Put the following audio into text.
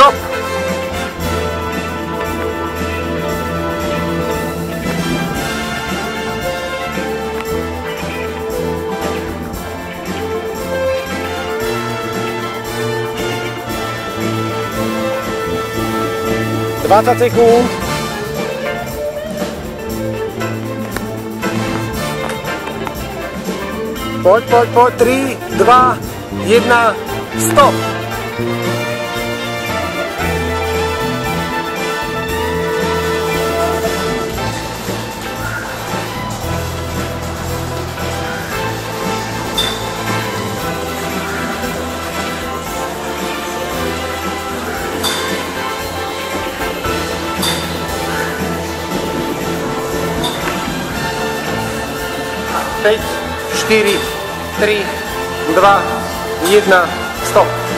Stop! Dvadsať sekúnd. Poď, poď, poď, 3, 2, 1, stop! Päť, štyri, tri, dva, jedna, stop.